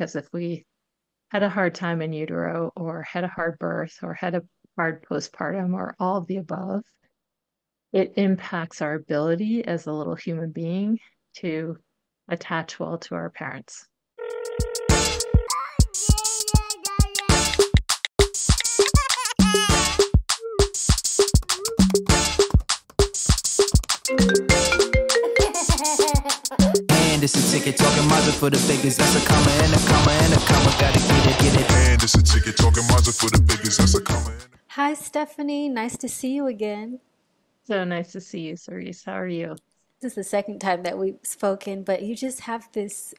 because if we had a hard time in utero or had a hard birth or had a hard postpartum or all of the above, it impacts our ability as a little human being to attach well to our parents. And it's a ticket talking Mazda for the biggest. That's a comma and a comma and a comma. Gotta get it, get it. And it's a ticket talking Mazda for the biggest. That's a comma. Hi, Stephanie. Nice to see you again. So nice to see you, Saríce. How are you? This is the second time that we've spoken, but you just have this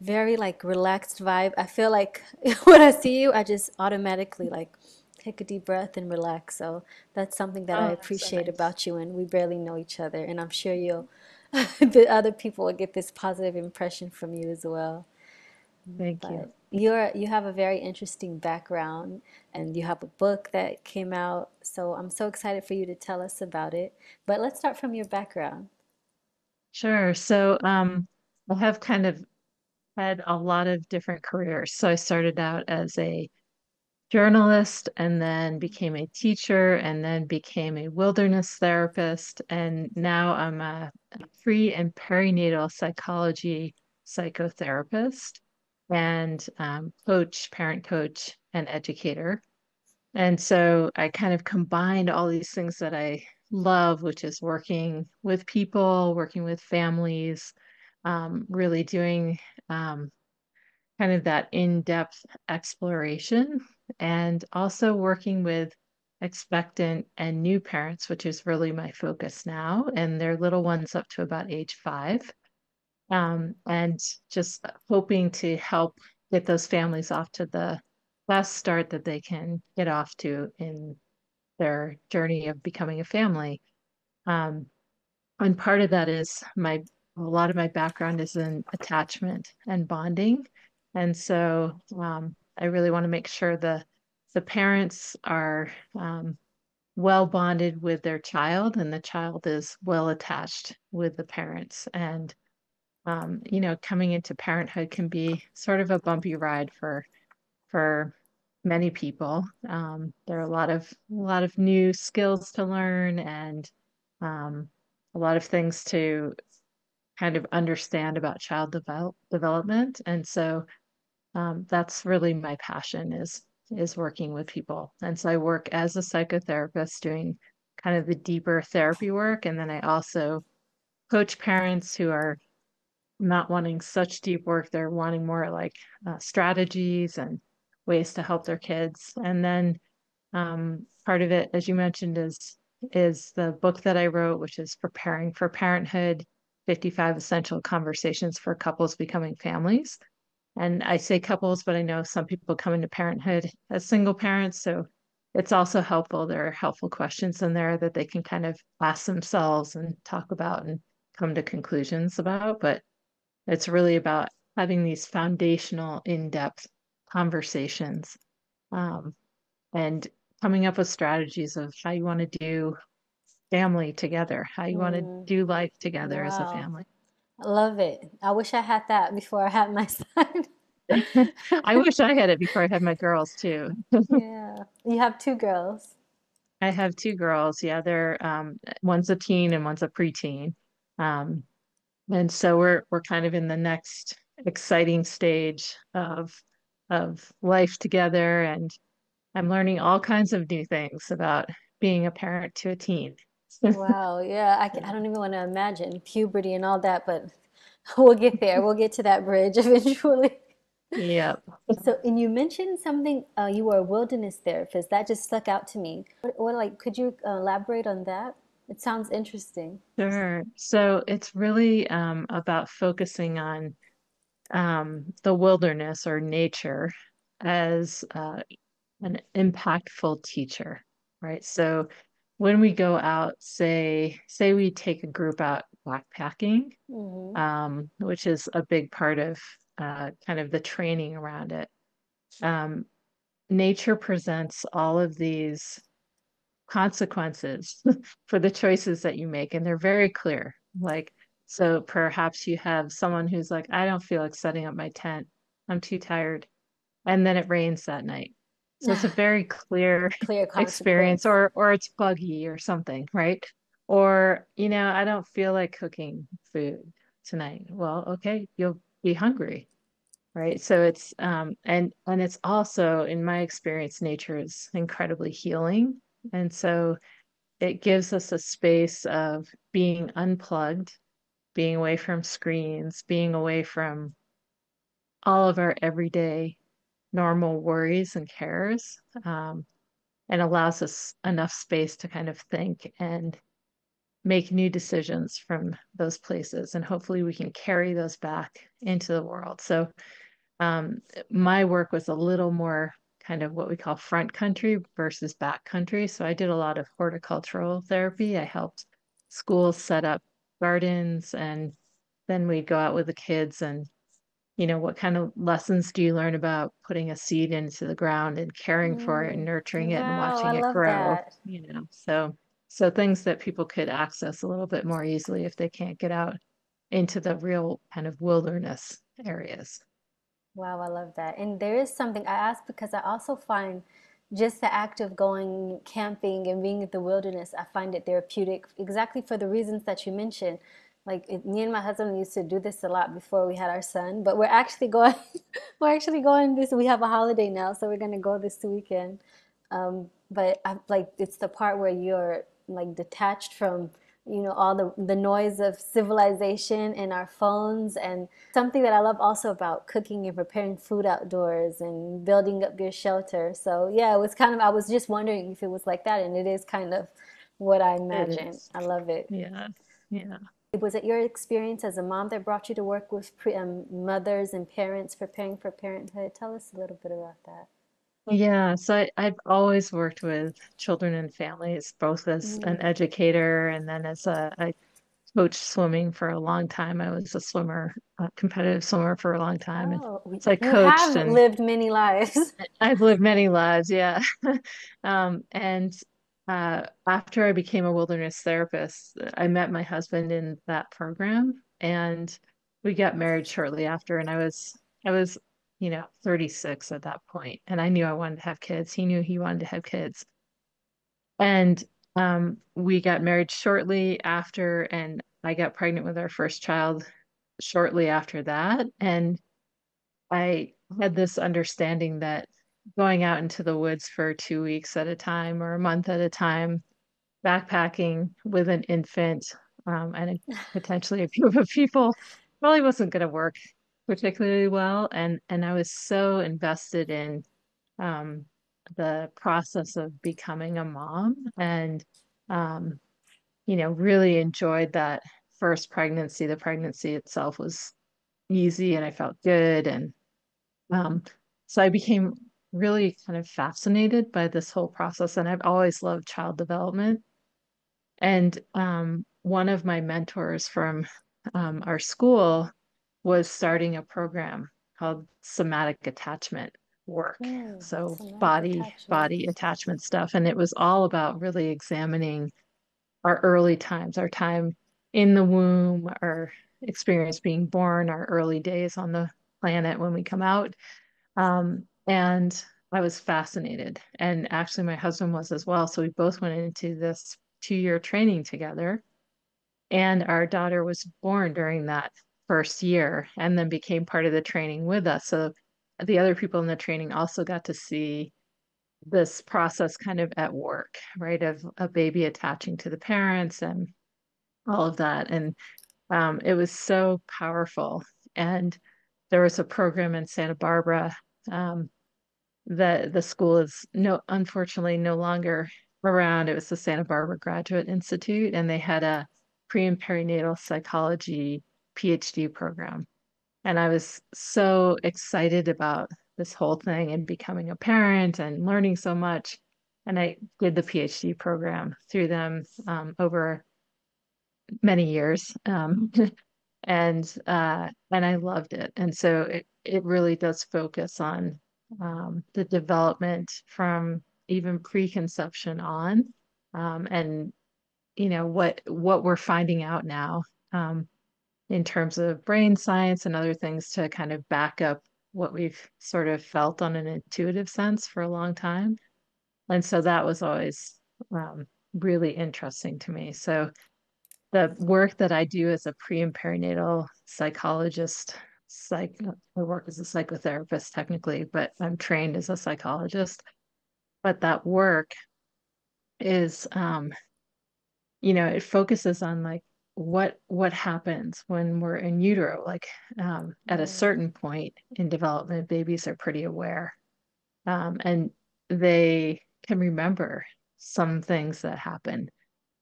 very like relaxed vibe. I feel like when I see you, I just automatically like take a deep breath and relax. So that's something that I Oh, that's so appreciate nice. about you, and we barely know each other, and I'm sure you'll the other people will get this positive impression from you as well. Thank you. You're you have a very interesting background and you have a book that came out, so I'm so excited for you to tell us about it. But let's start from your background. Sure. So, um, I have kind of had a lot of different careers. So I started out as a journalist and then became a teacher and then became a wilderness therapist. And now I'm a pre and perinatal psychology psychotherapist and um, coach, parent coach, and educator. And so I kind of combined all these things that I love, which is working with people, working with families, um, really doing um, kind of that in-depth exploration, and also working with expectant and new parents, which is really my focus now, and their little ones up to about age five. Um, and just hoping to help get those families off to the best start that they can get off to in their journey of becoming a family. Um, and part of that is my a lot of my background is in attachment and bonding. And so um, I really want to make sure the the parents are um, well bonded with their child and the child is well attached with the parents. And um, you know, coming into parenthood can be sort of a bumpy ride for for many people. Um, there are a lot of a lot of new skills to learn and um, a lot of things to kind of understand about child develop, development. And so um, that's really my passion is is working with people. And so I work as a psychotherapist doing kind of the deeper therapy work. And then I also coach parents who are not wanting such deep work. They're wanting more like uh, strategies and ways to help their kids. And then um, part of it, as you mentioned, is is the book that I wrote, which is Preparing for Parenthood 55 Essential Conversations for Couples Becoming Families. And I say couples, but I know some people come into parenthood as single parents. So it's also helpful. There are helpful questions in there that they can kind of ask themselves and talk about and come to conclusions about. But it's really about having these foundational, in depth conversations um, and coming up with strategies of how you want to do family together, how you want to Mm, do life together as a family. I love it. I wish I had that before I had my son. I wish I had it before I had my girls too. Yeah. You have two girls. I have two girls. Yeah, they're um, one's a teen and one's a preteen. Um, and so we're we're kind of in the next exciting stage of of life together, and I'm learning all kinds of new things about being a parent to a teen. Wow. Yeah. I, I don't even want to imagine puberty and all that, but we'll get there. We'll get to that bridge eventually. Yeah. So, and you mentioned something, uh, you were a wilderness therapist. That just stuck out to me. What, what like, could you uh, elaborate on that? It sounds interesting. Sure. So it's really um, about focusing on um, the wilderness or nature as uh, an impactful teacher, right? So when we go out, say, say we take a group out backpacking, hmm um, which is a big part of uh, kind of the training around it. Um, nature presents all of these consequences for the choices that you make, and they're very clear. Like, so perhaps you have someone who's like, I don't feel like setting up my tent I'm too tired. And then it rains that night. So it's a very clear Clear experience or or it's buggy or something, right? Or, you know, I don't feel like cooking food tonight. Well, okay, you'll be hungry, right? So it's um and and it's also in my experience nature is incredibly healing. And so it gives us a space of being unplugged, being away from screens, being away from all of our everyday normal worries and cares, um, and allows us enough space to kind of think and make new decisions from those places. And hopefully we can carry those back into the world. So um, my work was a little more kind of what we call front country versus back country. So I did a lot of horticultural therapy. I helped schools set up gardens and then we'd go out with the kids and you know what kind of lessons do you learn about putting a seed into the ground and caring for it and Mm. nurturing it and Wow, I watching it love grow that. you know so so things that people could access a little bit more easily if they can't get out into the real kind of wilderness areas Wow, I love that. And there is something I ask because I also find just the act of going camping and being in the wilderness, I find it therapeutic exactly for the reasons that you mentioned. Like it, me and my husband used to do this a lot before we had our son, but we're actually going, we're actually going this, we have a holiday now, so we're gonna go this weekend. Um, but I like it's the part where you're like detached from, you know, all the the noise of civilization and our phones and something that I love also about cooking and preparing food outdoors and building up your shelter. So yeah, it was kind of I was just wondering if it was like that and it is kind of what I it imagine. I love it. yeah yeah Was it your experience as a mom that brought you to work with pre um, mothers and parents preparing for parenthood? Tell us a little bit about that. yeah so I, I've always worked with children and families both as an Mm. educator and then as a, I coached swimming for a long time I was a swimmer a competitive swimmer for a long time and Oh, so I coached have and lived many lives. I've lived many lives, yeah. Um, and uh, after I became a wilderness therapist, I met my husband in that program, and we got married shortly after. And I was, I was, you know, 36 at that point, and I knew I wanted to have kids. He knew he wanted to have kids, and um, we got married shortly after, and I got pregnant with our first child shortly after that. And I had this understanding that going out into the woods for two weeks at a time or a month at a time, backpacking with an infant, um, and a, potentially a group of people probably wasn't going to work particularly well. And and I was so invested in um, the process of becoming a mom, and um, you know, really enjoyed that first pregnancy. The pregnancy itself was easy, and I felt good, and um, so I became really kind of fascinated by this whole process, and I've always loved child development. And um, one of my mentors from um, our school was starting a program called somatic attachment work. Mm, So body attachment. body attachment stuff, and it was all about really examining our early times, our time in the womb, our experience being born, our early days on the planet when we come out um, and I was fascinated. And actually, my husband was as well. So we both went into this two-year training together. And our daughter was born during that first year and then became part of the training with us. So the other people in the training also got to see this process kind of at work, right? Of a baby attaching to the parents and all of that. And um, it was so powerful. And there was a program in Santa Barbara um, the the school is no unfortunately no longer around. It was the Santa Barbara Graduate Institute, and they had a pre and perinatal psychology PhD program. And I was so excited about this whole thing and becoming a parent and learning so much. And I did the PhD program through them um, over many years. Um, and uh, and I loved it. And so it it really does focus on um, the development from even preconception on, um, and you know what what we're finding out now um, in terms of brain science and other things to kind of back up what we've sort of felt on an intuitive sense for a long time. And so that was always um, really interesting to me. So the work that I do as a pre and perinatal psychologist, psych, I work as a psychotherapist technically, but I'm trained as a psychologist. But that work is, um, you know, it focuses on like what what happens when we're in utero. Like um, at a certain point in development, babies are pretty aware, um, and they can remember some things that happen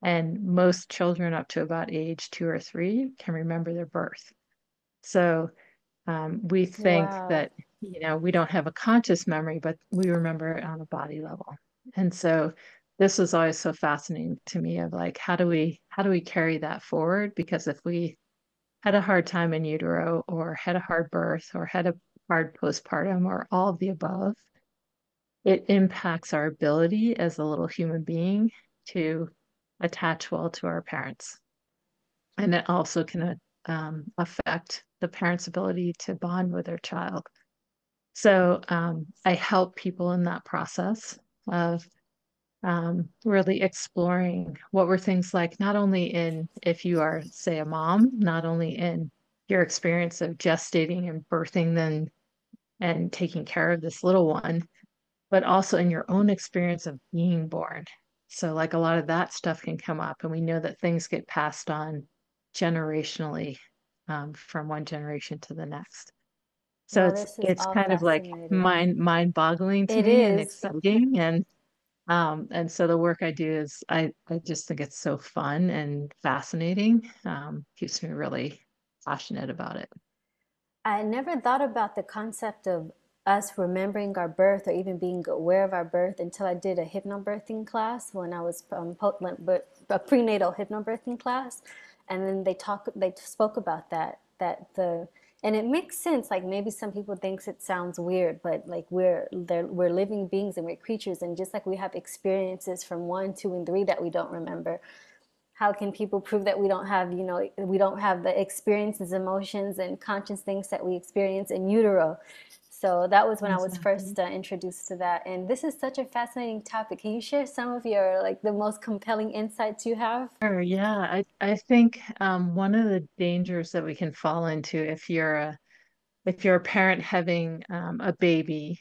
and most children up to about age two or three can remember their birth. So um, we think Wow. that, you know, we don't have a conscious memory, but we remember it on a body level. And so this was always so fascinating to me of like, how do we how do we carry that forward? Because if we had a hard time in utero or had a hard birth or had a hard postpartum or all of the above, it impacts our ability as a little human being to attach well to our parents. And it also can um, affect the parent's ability to bond with their child. So um, I help people in that process of um, really exploring what were things like, not only in if you are, say, a mom, not only in your experience of gestating and birthing then and taking care of this little one, but also in your own experience of being born. So, like a lot of that stuff can come up, and we know that things get passed on generationally um, from one generation to the next. So Wow, it's it's kind of like mind mind boggling to It me and is. exciting, and um, and so the work I do is I I just think it's so fun and fascinating. Um, keeps me really passionate about it. I never thought about the concept of us remembering our birth or even being aware of our birth until I did a hypnobirthing class when I was um, a prenatal hypnobirthing class, and then they talk they spoke about that that the and it makes sense. Like maybe some people thinks it sounds weird, but like we're we're living beings and we're creatures, and just like we have experiences from one, two, and three that we don't remember, how can people prove that we don't have you know we don't have the experiences emotions and conscious things that we experience in utero so that was when i was first uh, introduced to that and this is such a fascinating topic can you share some of your like the most compelling insights you have Sure, yeah. I, I think um, one of the dangers that we can fall into if you're a if you're a parent having um, a baby,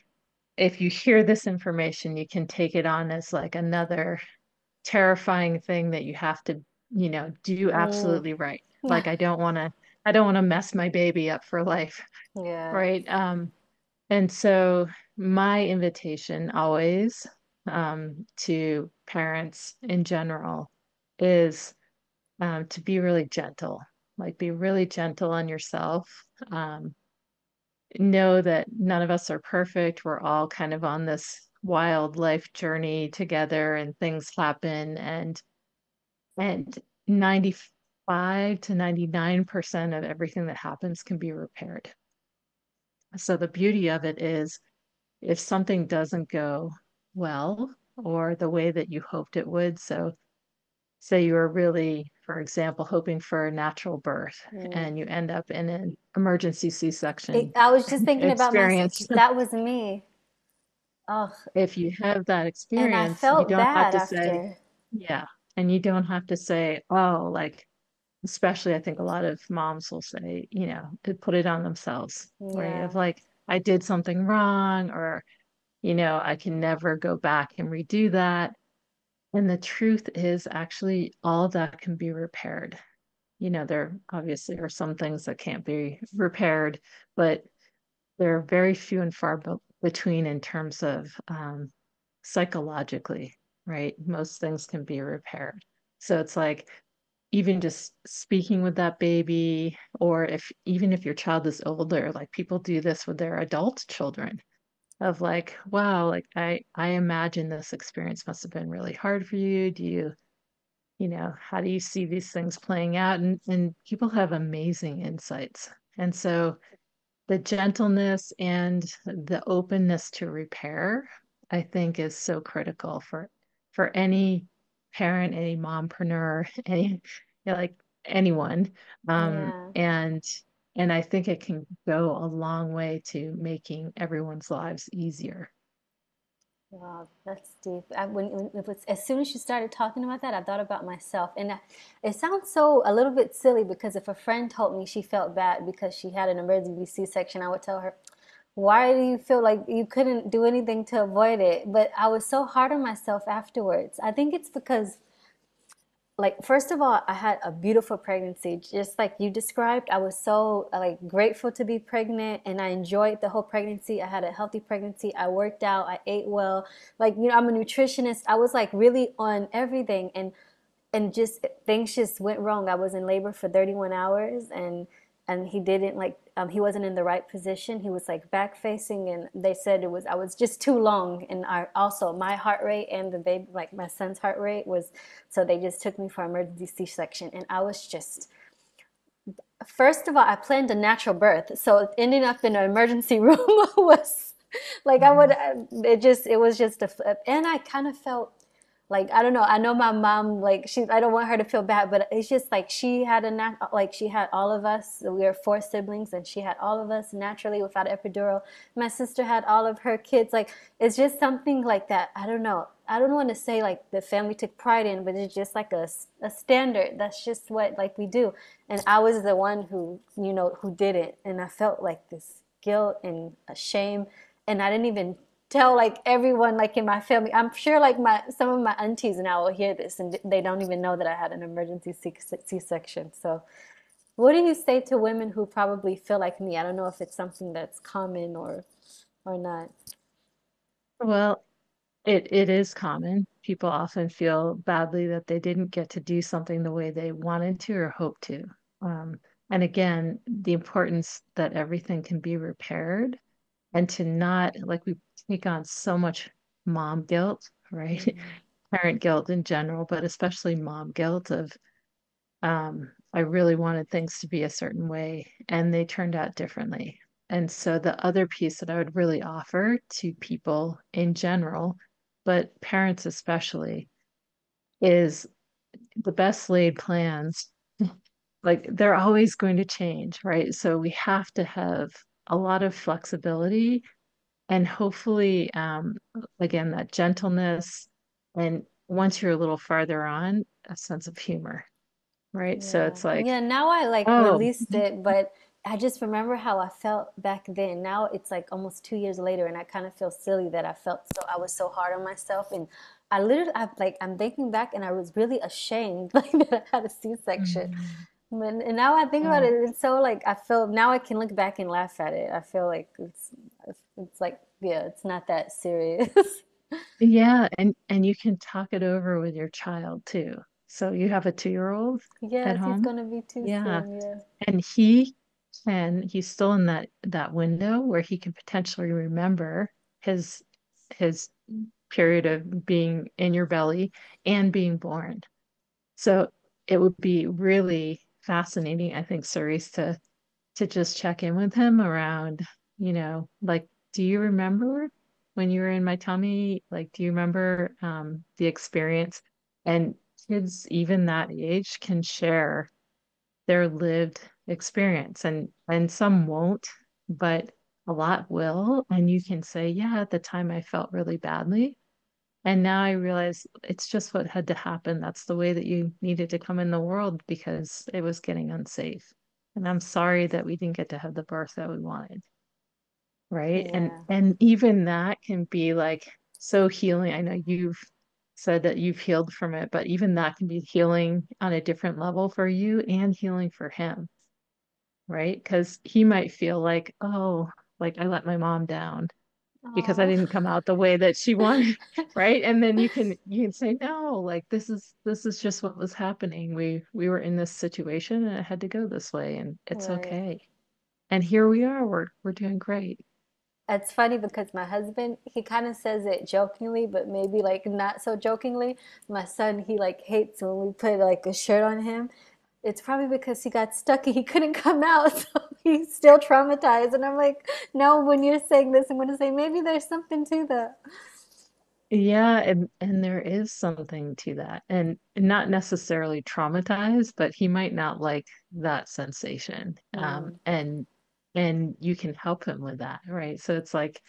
if you hear this information, you can take it on as like another terrifying thing that you have to, you know, do mm. absolutely right. Like I don't want to I don't want to mess my baby up for life, yeah right? Um, and so my invitation always um, to parents in general is um, to be really gentle, like be really gentle on yourself. Um, know that none of us are perfect. We're all kind of on this wild life journey together and things happen and and 95 to 99% of everything that happens can be repaired. So the beauty of it is if something doesn't go well or the way that you hoped it would, so say you were really, for example, hoping for a natural birth mm. and you end up in an emergency C-section i was just thinking about my experience. that was me oh If you have that and i experience, you don't have to say, yeah. And you don't have to say, oh, like, especially I think a lot of moms will say, you know, to put it on themselves, right? Of yeah like, I did something wrong, or, you know, I can never go back and redo that. And the truth is, actually, all that can be repaired. You know, there obviously are some things that can't be repaired, but there are very few and far be- between in terms of um, psychologically, right? Most things can be repaired. So it's like even just speaking with that baby, or if even if your child is older, like people do this with their adult children of like, wow, like I I imagine this experience must have been really hard for you. Do you, you know, how do you see these things playing out? And and people have amazing insights. And so the gentleness and the openness to repair, I think is so critical for for any parent, any mompreneur, any you know, like anyone. Um, yeah and And I think it can go a long way to making everyone's lives easier. Wow, that's deep. I, when, when it was, as soon as you started talking about that, I thought about myself, and I, it sounds so a little bit silly because if a friend told me she felt bad because she had an emergency C-section, I would tell her, "Why do you feel like you couldn't do anything to avoid it?" But I was so hard on myself afterwards. I think it's because like first of all i had a beautiful pregnancy. Just like you described i was so like grateful to be pregnant and i enjoyed the whole pregnancy. I had a healthy pregnancy. I worked out. I ate well. Like you know i'm a nutritionist. I was like really on everything and and just things just went wrong. I was in labor for 31 hours and and he didn't like um, he wasn't in the right position he was like back facing and they said it was i was just too long and I, also my heart rate and the baby like my son's heart rate was so they just took me for emergency c-section and i was just first of all i planned a natural birth so ending up in an emergency room was like i would mm-hmm. it just it was just a flip. and i kind of felt like I don't know. I know my mom like she I don't want her to feel bad, but it's just like she had a nat- like she had all of us. We were four siblings and she had all of us naturally without epidural. My sister had all of her kids. Like it's just something like that. I don't know. I don't want to say like the family took pride in, but it's just like a, a standard. That's just what like we do. And I was the one who, you know, who did it. And I felt like this guilt and a shame. And I didn't even tell like everyone like in my family. I'm sure like my some of my aunties now will hear this and they don't even know that I had an emergency C-section. So what do you say to women who probably feel like me? I don't know if it's something that's common or or not. Well, it it is common. People often feel badly that they didn't get to do something the way they wanted to or hoped to. Um, and again, the importance that everything can be repaired and to not like we take on so much mom guilt, right? Mm-hmm. Parent guilt in general, but especially mom guilt of um, I really wanted things to be a certain way and they turned out differently. And so the other piece that I would really offer to people in general, but parents especially, is the best laid plans. like they're always going to change, right? So we have to have a lot of flexibility and hopefully um, again that gentleness and once you're a little farther on a sense of humor right so it's like Yeah, now I like oh released it, but I just remember how I felt back then. Now it's like almost two years later, and I kind of feel silly that I felt so I was so hard on myself. And I literally, I like, I'm thinking back, and I was really ashamed, like that I had a C-section. mm, But and now I think about yeah it, it's so like I feel now I can look back and laugh at it. I feel like it's it's like yeah, it's not that serious. yeah and and you can talk it over with your child too so you have a two-year-old at Yes, he's gonna be two yeah soon. Yeah. and he can he's still in that that window where he can potentially remember his his period of being in your belly and being born so it would be really fascinating i think Saríce to to just check in with him around you know like do you remember when you were in my tummy like do you remember um the experience? And kids even that age can share their lived experience and and some won't but a lot will. And you can say yeah at the time I felt really badly and now I realize it's just what had to happen. That's the way that you needed to come in the world because it was getting unsafe. And I'm sorry that we didn't get to have the birth that we wanted right? And and even that can be like so healing. I know you've said that you've healed from it but even that can be healing on a different level for you and healing for him right? Because he might feel like, oh, like I let my mom down because I didn't come out the way that she wanted, right? And then you can you can say, no, like this is this is just what was happening. We we were in this situation and it had to go this way, and it's Right. okay. And here we are. We're we're doing great. It's funny because my husband, he kind of says it jokingly, but maybe like not so jokingly. My son, he like hates when we put like a shirt on him. It's probably because he got stuck and he couldn't come out, so he's still traumatized. And I'm like, no, when you're saying this, I'm going to say maybe there's something to that. Yeah, and and there is something to that. And not necessarily traumatized, but he might not like that sensation. Um, Mm, and and you can help him with that, right? So it's like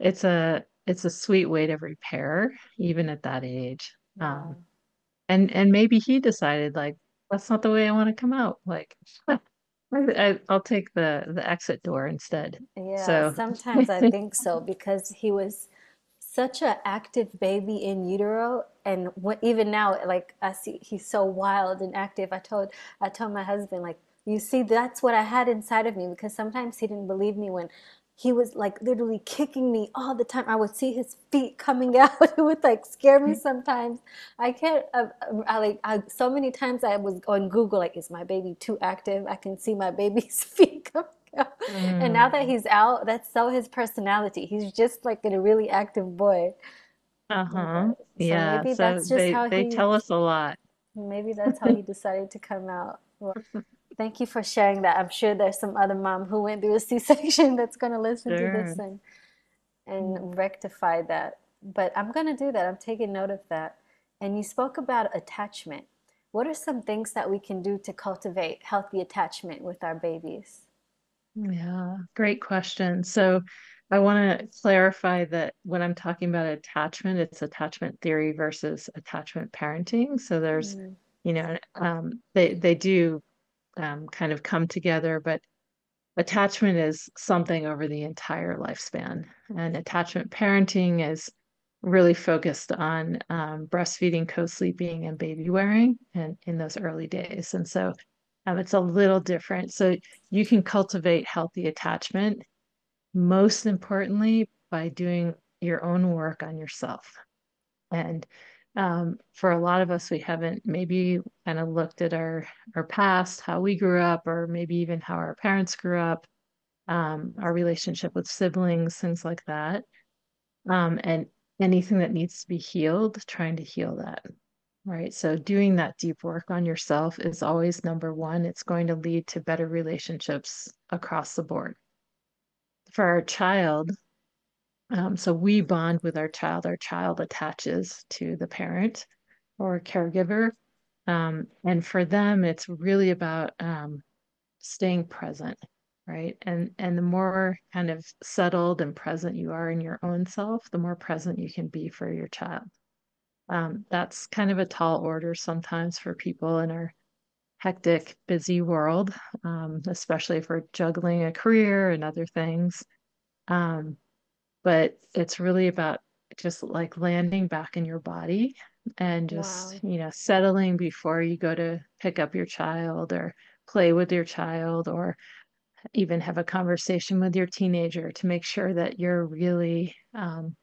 it's a it's a sweet way to repair even at that age. Um, and and maybe he decided like that's not the way I want to come out. Like I, I'll take the the exit door instead. Yeah, So sometimes I think so because he was such an active baby in utero, and what, even now, like I see, he's so wild and active. I told I told my husband like, you see, that's what I had inside of me because sometimes he didn't believe me when he was like literally kicking me all the time. I would see his feet coming out. It would like scare me sometimes. I can't. I, I like I, so many times I was on Google like, is my baby too active? I can see my baby's feet coming out. And now that Mm, he's out, that's so his personality. He's just like a really active boy. uh-huh. So Yeah, maybe so that's just they how they he tell us a lot. maybe that's how he decided to come out. Well, thank you for sharing that. I'm sure there's some other mom who went through a C-section that's going to listen to this and and rectify that. But I'm going to do that. I'm taking note of that. And you spoke about attachment. What are some things that we can do to cultivate healthy attachment with our babies? Yeah, great question. So I want to clarify that when I'm talking about attachment, it's attachment theory versus attachment parenting. So there's, Mm, you know, um, they they do um, kind of come together, but attachment is something over the entire lifespan. And attachment parenting is really focused on um, breastfeeding, co-sleeping, and baby wearing and in those early days. And so um, it's a little different. So you can cultivate healthy attachment, most importantly, by doing your own work on yourself. And um, for a lot of us, we haven't maybe kind of looked at our our past, how we grew up, or maybe even how our parents grew up, um, our relationship with siblings, things like that. Um, and anything that needs to be healed, trying to heal that. Right. So doing that deep work on yourself is always number one. It's going to lead to better relationships across the board. For our child, um, so we bond with our child, our child attaches to the parent or caregiver. Um, and for them, it's really about um, staying present, right? And and the more kind of settled and present you are in your own self, the more present you can be for your child. Um, that's kind of a tall order sometimes for people in our hectic, busy world, um, especially if we're juggling a career and other things. But it's really about just like landing back in your body and just, wow. you know, settling before you go to pick up your child or play with your child or even have a conversation with your teenager to make sure that you're really um,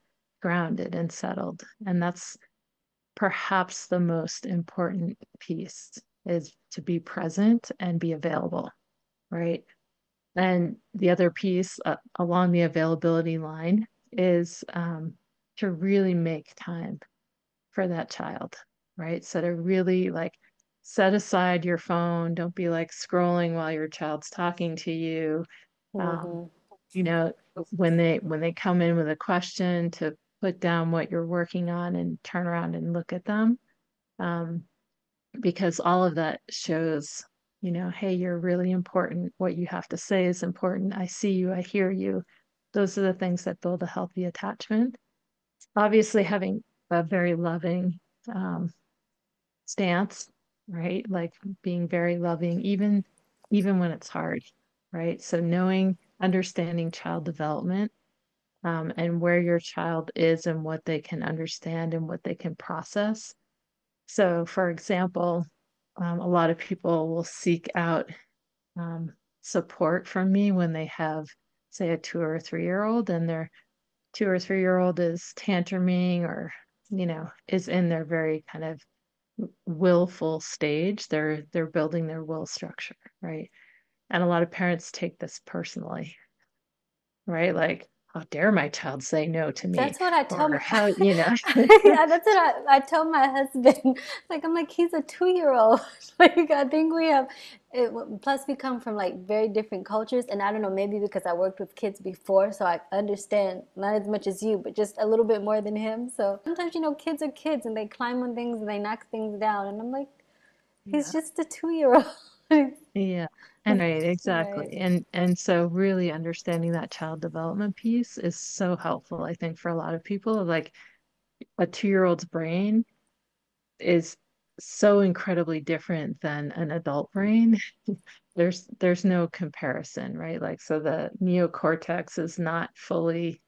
grounded and settled. And that's perhaps the most important piece is to be present and be available, right? And the other piece uh, along the availability line is um, to really make time for that child, right? So to really like set aside your phone. Don't be like scrolling while your child's talking to you. Um, hmm you know, when they when they come in with a question, to put down what you're working on and turn around and look at them. Um, because all of that shows, you know, hey, you're really important. What you have to say is important. I see you, I hear you. Those are the things that build a healthy attachment. Obviously, having a very loving um, stance, right? Like being very loving, even even when it's hard, right? So knowing, understanding child development um, and where your child is and what they can understand and what they can process. So, for example, um, a lot of people will seek out um, support from me when they have, say, a two or three year old, and their two or three year old is tantruming or, you know, is in their very kind of willful stage. They're they're building their will structure, right? And a lot of parents take this personally, right? Like, how dare my child say no to me? That's what I tell my how, you know, yeah, that's what I, I tell my husband. Like I'm like he's a two-year-old. Like I think we have it, plus we come from like very different cultures and I don't know maybe because I worked with kids before so I understand not as much as you but just a little bit more than him. So sometimes you know kids are kids and they climb on things and they knock things down and I'm like he's yeah. just a two-year-old. Yeah. And right, Right. exactly. And and so really understanding that child development piece is so helpful, I think, for a lot of people. Like a two-year-old's brain is so incredibly different than an adult brain. There's there's no comparison, right? Like so the neocortex is not fully,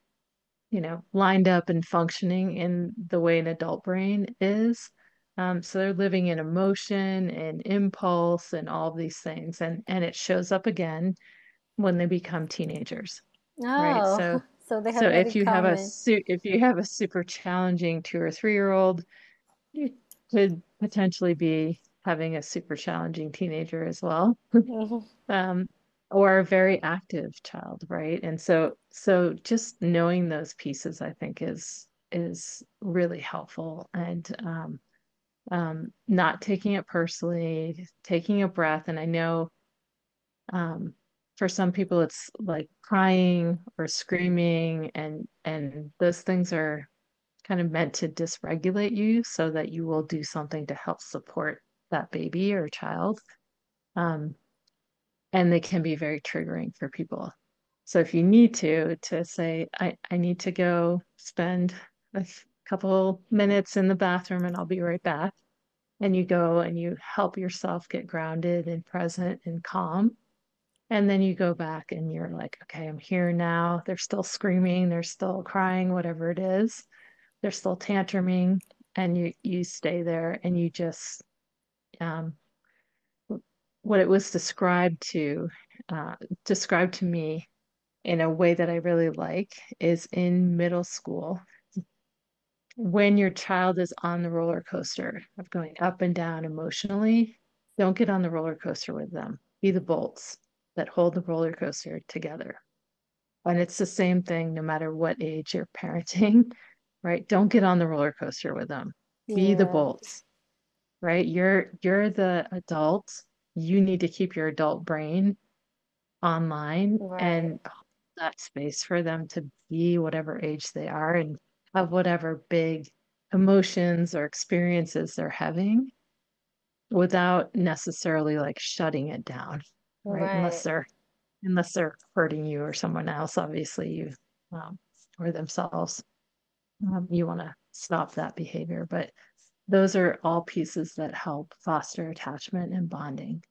you know, lined up and functioning in the way an adult brain is. Um, so they're living in emotion and impulse and all these things. And and it shows up again when they become teenagers, right? Oh, So so they have that if you have a common. su if you have a super challenging two or three year old, you could potentially be having a super challenging teenager as well. Mhm. Um, or a very active child, right? And so so just knowing those pieces, I think is is really helpful and um um not taking it personally, taking a breath. And I know um for some people it's like crying or screaming and and those things are kind of meant to dysregulate you so that you will do something to help support that baby or child. Um, and they can be very triggering for people. So if you need to, to say, I, I need to go spend a couple minutes in the bathroom and I'll be right back. And you go and you help yourself get grounded and present and calm. And then you go back and you're like, okay, I'm here now. They're still screaming, they're still crying, whatever it is. They're still tantruming. And you you stay there and you just um what it was described to uh described to me in a way that I really like is in middle school when your child is on the roller coaster of going up and down emotionally, don't get on the roller coaster with them. Be the bolts that hold the roller coaster together. And it's the same thing no matter what age you're parenting, right? Don't get on the roller coaster with them. Be the bolts, right? You're you're the adult. You need to keep your adult brain online right, and that space for them to be whatever age they are and have whatever big emotions or experiences they're having without necessarily like shutting it down, right? Unless they're unless they're hurting you or someone else, obviously you um, or themselves, um, you want to stop that behavior. But those are all pieces that help foster attachment and bonding.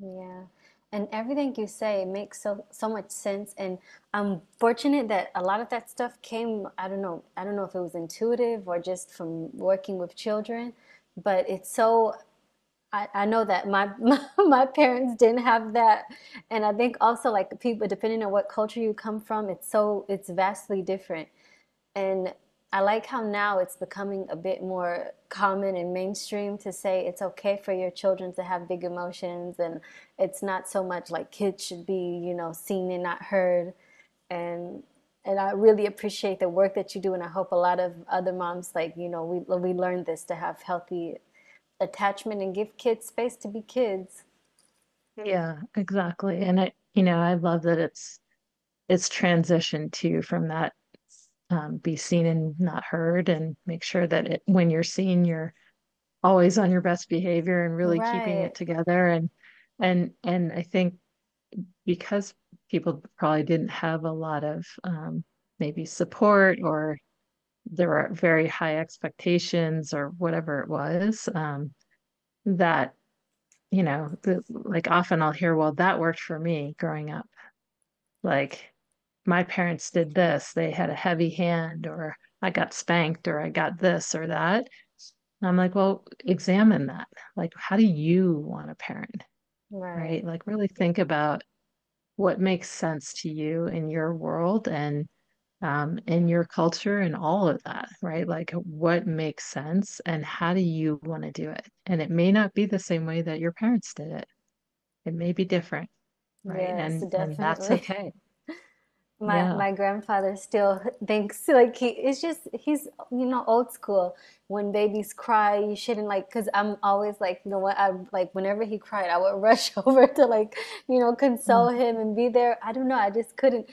Yeah. And everything you say makes so so much sense. And I'm fortunate that a lot of that stuff came, I don't know, I don't know if it was intuitive or just from working with children, but it's so I, I know that my, my my parents didn't have that. And I think also like people, depending on what culture you come from, it's so it's vastly different. And I like how now it's becoming a bit more common and mainstream to say it's okay for your children to have big emotions and it's not so much like kids should be, you know, seen and not heard. And and I really appreciate the work that you do and I hope a lot of other moms like, you know, we we learn this to have healthy attachment and give kids space to be kids. Yeah, exactly. And I, you know, I love that it's it's transitioned to from that um, be seen and not heard, and make sure that it, when you're seen, you're always on your best behavior and really keeping it together. And and and I think because people probably didn't have a lot of um, maybe support or there were very high expectations or whatever it was, um, that you know, the, like often I'll hear, well, that worked for me growing up. Like my parents did this, they had a heavy hand, or I got spanked, or I got this or that. And I'm like, well, examine that. Like, how do you want to parent? Right. Right? Like, really think about what makes sense to you in your world and um, in your culture and all of that, right? Like, what makes sense and how do you want to do it? And it may not be the same way that your parents did it. It may be different, right? Yes, And and that's okay. My Yeah. my grandfather still thinks like he it's just he's you know old school. When babies cry, you shouldn't like because I'm always like you know what I like whenever he cried, I would rush over to like you know console Mm. him and be there. I don't know, I just couldn't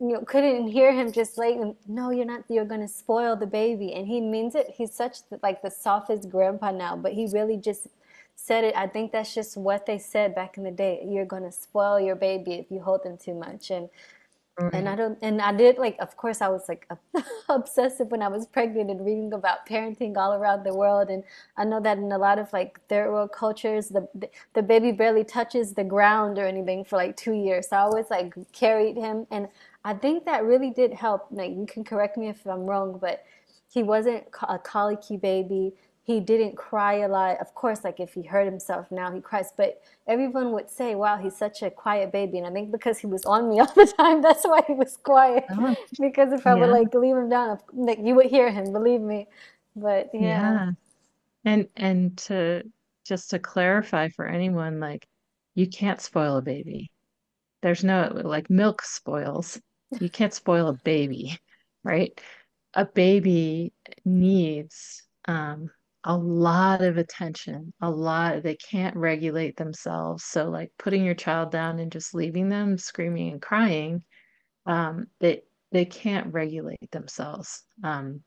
you know couldn't hear him just like no, you're not you're gonna spoil the baby, and he means it. He's such like the softest grandpa now, but he really just said it. I think that's just what they said back in the day. You're gonna spoil your baby if you hold them too much and and I don't, and I did like, of course, I was like obsessive when I was pregnant and reading about parenting all around the world. And I know that in a lot of like third world cultures, the the, the baby barely touches the ground or anything for like two years. So I always like carried him, and I think that really did help. Like you can correct me if I'm wrong, but he wasn't a colicky baby. He didn't cry a lot. Of course, like if he hurt himself now, he cries. But everyone would say, "Wow, he's such a quiet baby." And I think because he was on me all the time, that's why he was quiet. Oh, Because if I would like leave him down, like you would hear him, believe me. But yeah, Yeah. And and to just to clarify for anyone, like you can't spoil a baby. There's no like milk spoils. You can't spoil a baby, right? A baby needs um a lot of attention, a lot. They can't regulate themselves. So like putting your child down and just leaving them screaming and crying, um, they they can't regulate themselves. Um,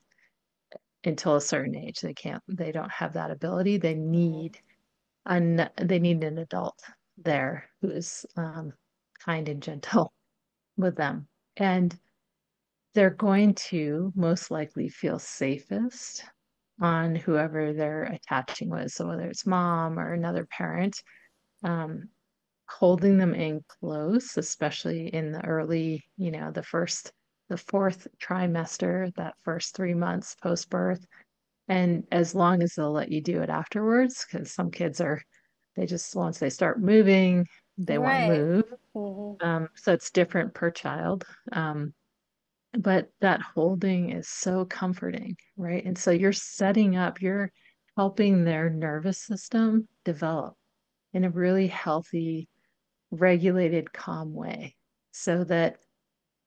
until a certain age. They can't, they don't have that ability. They need an they need an adult there who is um, kind and gentle with them. And they're going to most likely feel safest on whoever they're attaching with. So whether it's mom or another parent, um, holding them in close, especially in the early, you know, the first, the fourth trimester, that first three months post birth and as long as they'll let you do it afterwards, because some kids are, they just, once they start moving, they want to right. move. hmm Um, so it's different per child. Um, but that holding is so comforting, right? And so you're setting up, you're helping their nervous system develop in a really healthy, regulated, calm way so that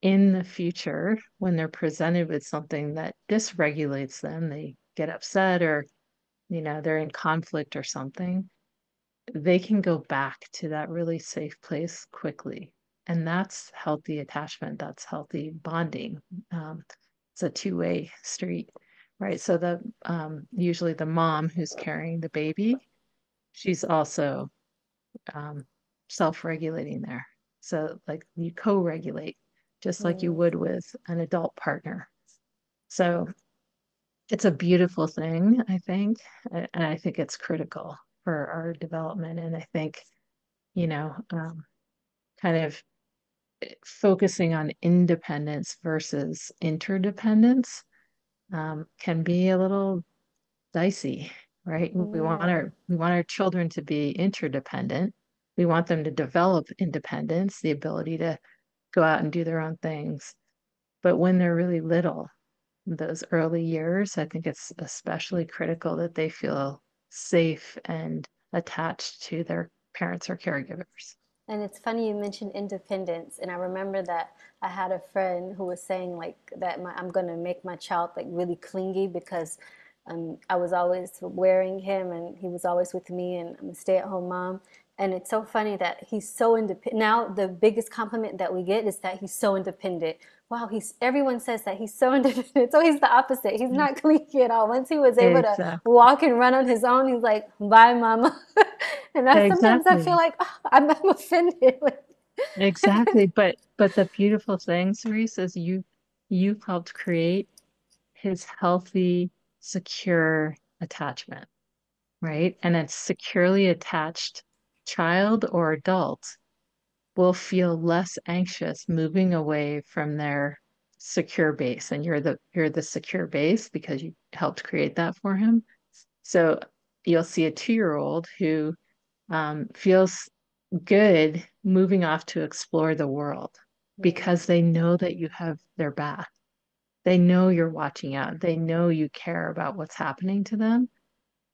in the future, when they're presented with something that dysregulates them, they get upset or you know, they're in conflict or something, they can go back to that really safe place quickly. And that's healthy attachment, that's healthy bonding. Um, it's a two-way street, right? So the um, usually the mom who's carrying the baby, she's also um, self-regulating there. So like you co-regulate just like you would with an adult partner. So it's a beautiful thing, I think, and I think it's critical for our development. And I think, you know, um, kind of focusing on independence versus interdependence um, can be a little dicey, right? We want our we want our children to be interdependent. We want them to develop independence, the ability to go out and do their own things. But when they're really little, those early years, I think it's especially critical that they feel safe and attached to their parents or caregivers. And it's funny you mentioned independence, and I remember that I had a friend who was saying like that my, I'm gonna make my child like really clingy because um, I was always wearing him and he was always with me, and I'm a stay-at-home mom. And it's so funny that he's so independent. Now the biggest compliment that we get is that he's so independent. Wow, he's everyone says that he's so independent. So he's the opposite. He's not clingy at all. Once he was able to walk and run on his own, he's like, "Bye, mama." And I sometimes I feel like oh, I'm, I'm offended. Exactly. But but the beautiful thing, Saríce, is you you helped create his healthy, secure attachment, right? And a securely attached child or adult will feel less anxious moving away from their secure base. And you're the you're the secure base because you helped create that for him. So you'll see a two-year-old who um, feels good moving off to explore the world because they know that you have their back. They know you're watching out. They know you care about what's happening to them.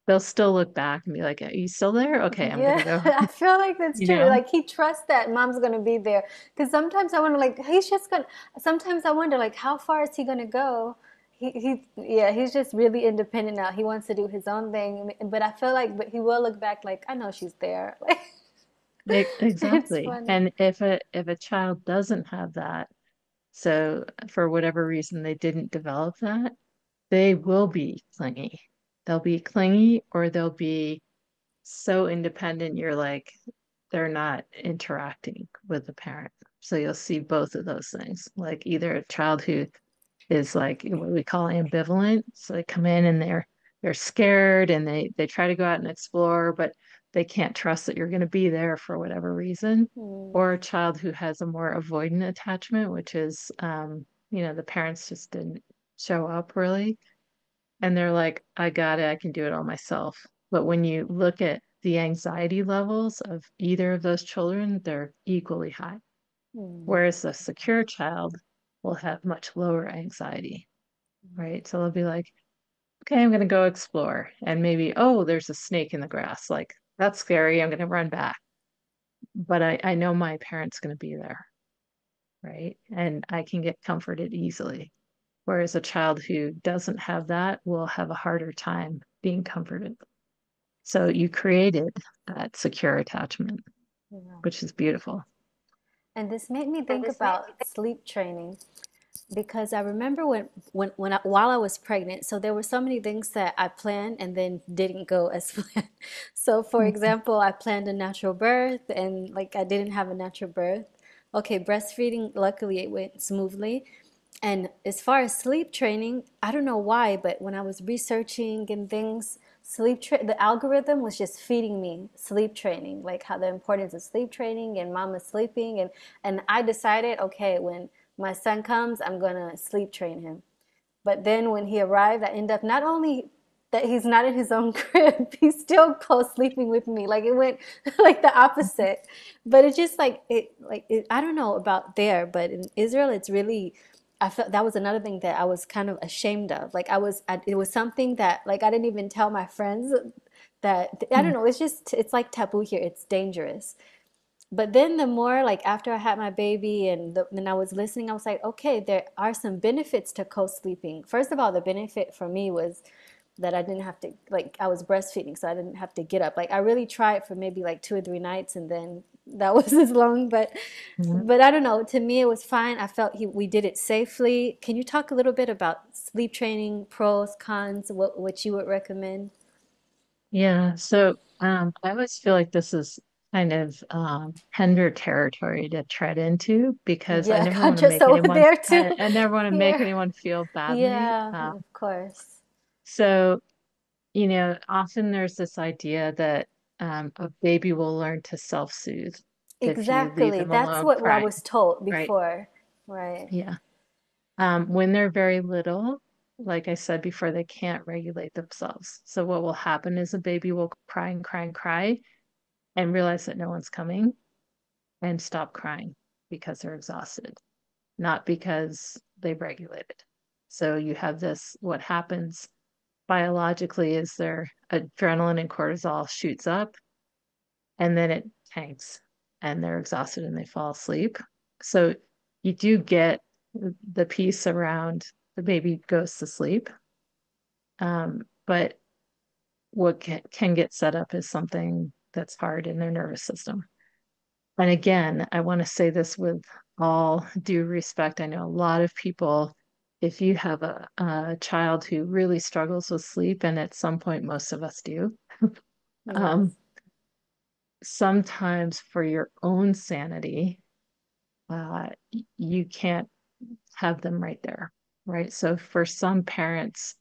they'll still look back and be like, "Are you still there? Okay, I'm gonna Yeah, go." I feel like that's You true. know? Like he trusts that mom's gonna be there. Because sometimes I wonder, like, he's just gonna. Sometimes I wonder, like, how far is he gonna go? He, he, yeah, he's just really independent now. He wants to do his own thing. But I feel like, but he will look back, like, I know she's there. Like, Exactly. And if a if a child doesn't have that, so for whatever reason they didn't develop that, they will be clingy. They'll be clingy or they'll be so independent, you're like, they're not interacting with the parent. So you'll see both of those things, like either a child who is like what we call ambivalent. So they come in and they're they're scared and they they try to go out and explore, but they can't trust that you're going to be there for whatever reason. Hmm. Or a child who has a more avoidant attachment, which is um, you know, the parents just didn't show up really. And they're like, I got it, I can do it all myself. But when you look at the anxiety levels of either of those children, they're equally high. Hmm. Whereas a secure child will have much lower anxiety, mm-hmm. right? So they'll be like, okay, I'm going to go explore. And maybe, oh, there's a snake in the grass. Like, that's scary. I'm going to run back. But I, I know my parent's going to be there, right? And I can get comforted easily. Whereas a child who doesn't have that will have a harder time being comforted. So you created that secure attachment, Yeah. which is beautiful. And this made me think about sleep training because I remember when when when I, while I was pregnant, so there were so many things that I planned and then didn't go as planned. So for Mhm. example, I planned a natural birth and like I didn't have a natural birth. Okay, breastfeeding, luckily it went smoothly. And as far as sleep training, I don't know why, but when I was researching and things, sleep tra the algorithm was just feeding me sleep training, like how the importance of sleep training and mama sleeping and and I decided, okay, when my son comes, I'm gonna sleep train him. But then when he arrived, I end up not only that he's not in his own crib, he's still co-sleeping with me. Like it went like the opposite. But it's just like it like it, I don't know about there, but in Israel it's really I felt that was another thing that I was kind of ashamed of. Like I was I, it was something that like I didn't even tell my friends that I don't Mhm. know, it's just it's like taboo here. It's dangerous. But then the more like after I had my baby and the, then I was listening, I was like, okay, there are some benefits to co-sleeping. First of all, the benefit for me was that I didn't have to like I was breastfeeding, so I didn't have to get up. Like I really tried for maybe like two or three nights, and then that was as long. But Mhm. but I don't know. To me, it was fine. I felt he, we did it safely. Can you talk a little bit about sleep training, pros, cons, what what you would recommend? Yeah, so um, I always feel like this is kind of um, tender territory to tread into because I Yeah, never I'm want to make anyone I, I never want to make anyone feel badly. Yeah, Uh, of course. So, you know, often there's this idea that um, a baby will learn to you leave Exactly. That's alone what I was told right? before. Right. Yeah. Um, when they're very little, like I said before, they can't regulate themselves. So what will happen is a baby will cry and cry and cry and realize that no one's coming and stop crying because they're exhausted, not because they've regulated. So you have this, what happens biologically is their adrenaline and cortisol shoots up and then it tanks and they're exhausted and they fall asleep. So you do get the piece around the baby goes to sleep. Um, but what can, can get set up is something that's hard in their nervous system. And again, I want to say this with all due respect. I know a lot of people, if you have a, a child who really struggles with sleep, and at some point most of us do, um, sometimes for your own sanity, uh, you can't have them right there, right? So for some parents,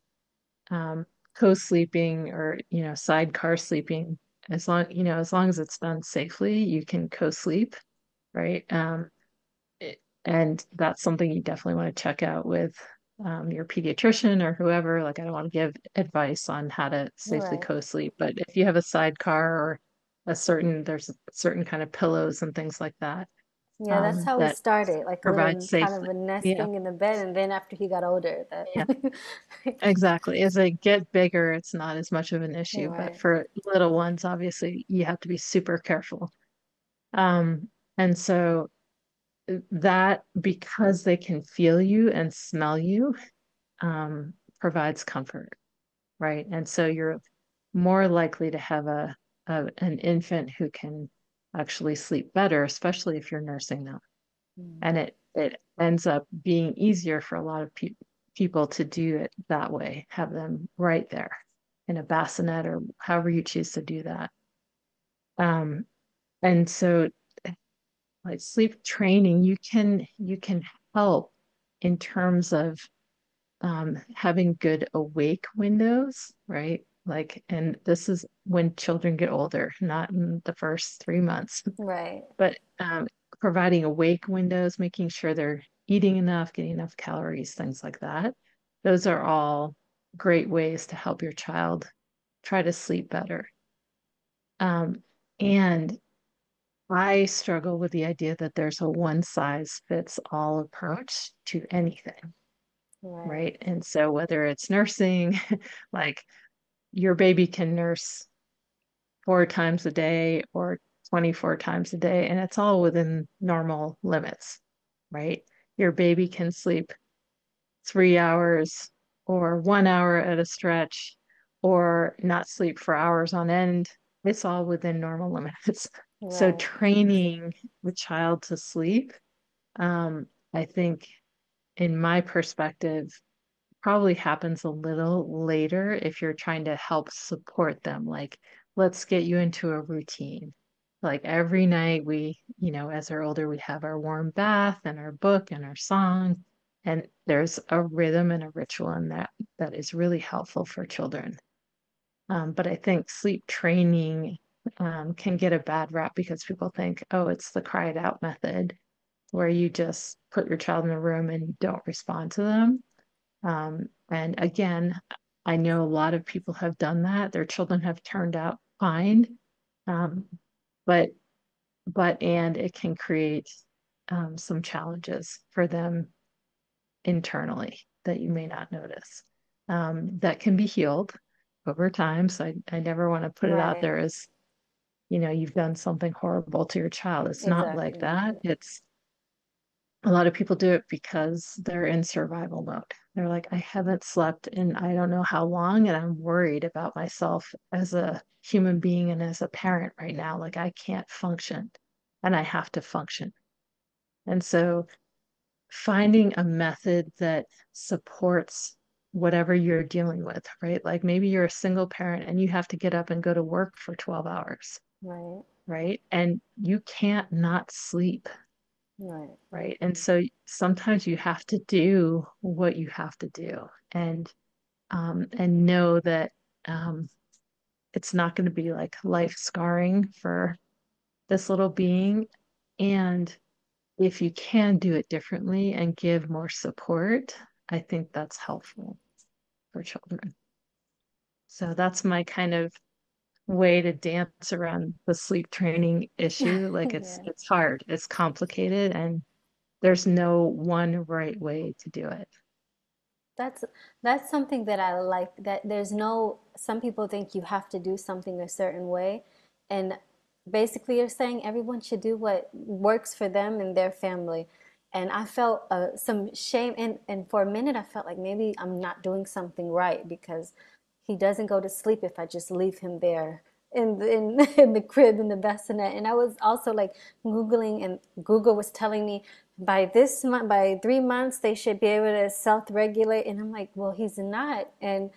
um, co-sleeping or, you know, sidecar sleeping, as long, you know, as long as it's done safely, you can co-sleep, right? Um, and that's something you definitely want to check out with um, your pediatrician or whoever. Like, I don't want to give advice on how to safely Right. co-sleep, but if you have a sidecar or a certain, there's a certain kind of pillows and things like that Yeah, that's um, how we started, like a little kind of a Yeah, nesting in the bed, and then after he got older, that yeah, exactly. As they get bigger, it's not as much of an issue, but for little ones, obviously, you have to be super careful. Um, and so that because they can feel you and smell you, um, provides comfort, right? And so you're more likely to have a, a an infant who can actually sleep better, especially if you're nursing them. Mm, And it it ends up being easier for a lot of pe people to do it that way, have them right there in a bassinet or however you choose to do that. Um, and so like sleep training, you can you can help in terms of um, having good awake windows, right? Like, and this is when children get older, not in the first three months, right, but um, providing awake windows, making sure they're eating enough, getting enough calories, things like that. Those are all great ways to help your child try to sleep better. Um, and I struggle with the idea that there's a one size fits all approach to anything, right, right? And so whether it's nursing, like your baby can nurse four times a day or 24 times a day, and it's all within normal limits, right? Your baby can sleep three hours or one hour at a stretch or not sleep for hours on end. It's all within normal limits. So training the child to sleep, um, I think in my perspective, probably happens a little later if you're trying to help support them. Like, let's get you into a routine. Like every night, we, you know, as they're older, we have our warm bath and our book and our song. And there's a rhythm and a ritual in that that is really helpful for children. Um, but I think sleep training um, can get a bad rap because people think, oh, it's the cry it out method, where you just put your child in a room and you don't respond to them. Um, and again, I know a lot of people have done that. Their children have turned out fine. Um, but but and it can create um, some challenges for them internally that you may not notice. Um, that can be healed over time. So I, I never want to put it out there as, you know, you've done something horrible to your child. It's not like exactly. that. It's a lot of people do it because they're in survival mode. They're like, I haven't slept in I don't know how long, and I'm worried about myself as a human being and as a parent right now. Like, I can't function and I have to function. And so, finding a method that supports whatever you're dealing with, right? Like, maybe you're a single parent and you have to get up and go to work for 12 hours, Right, right? And you can't not sleep right, right? And so sometimes you have to do what you have to do and um and know that um it's not going to be like life scarring for this little being. And if you can do it differently and give more support, I think that's helpful for children. So that's my kind of way to dance around the sleep training issue. Like it's yeah. it's hard, it's complicated, and there's no one right way to do it. That's that's something that I like that there's no some people think you have to do something a certain way and basically you're saying everyone should do what works for them and their family. And I felt uh, some shame and and for a minute I felt like maybe I'm not doing something right because he doesn't go to sleep if I just leave him there in the, in, in the crib in the bassinet. And I was also like Googling, and Google was telling me by this month, by three months, they should be able to self-regulate. And I'm like, well, he's not. And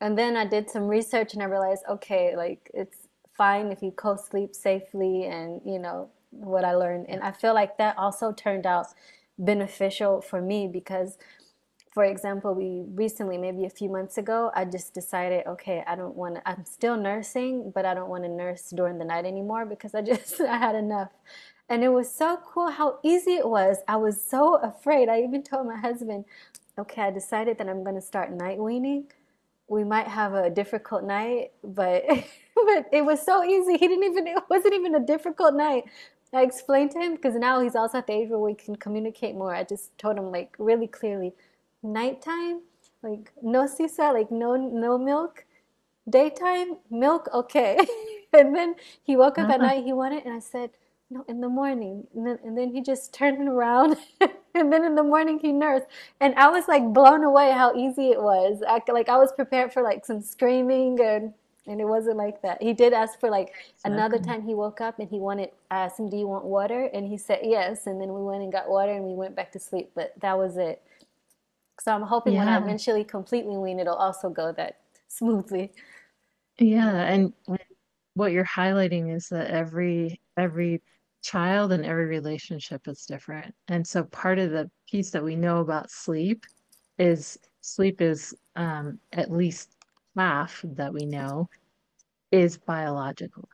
and then I did some research and I realized, okay, like it's fine if you co-sleep safely and you know what I learned. And I feel like that also turned out beneficial for me because for example, we recently, maybe a few months ago, I just decided, okay, I don't want to, I'm still nursing, but I don't want to nurse during the night anymore because I just, I had enough. And it was so cool how easy it was. I was so afraid. I even told my husband, okay, I decided that I'm going to start night weaning. We might have a difficult night, but but it was so easy. He didn't even, it wasn't even a difficult night. I explained to him because now he's also at the age where we can communicate more. I just told him like really clearly, nighttime, like no sisa, like no no milk. Daytime, milk, okay. And then he woke up at Ah, night, he wanted, and I said, no, in the morning. And then, and then he just turned around, and then in the morning he nursed. And I was like blown away how easy it was. I, like I was prepared for like some screaming and and it wasn't like that. He did ask for like another time he woke up and he wanted, I asked him, do you want water? And he said yes. And then we went and got water and we went back to sleep. But that was it. So I'm hoping when I eventually completely wean, it'll also go that smoothly. Yeah. Yeah. And, and what you're highlighting is that every every child and every relationship is different. And so part of the piece that we know about sleep is sleep is um, at least half that we know is biological.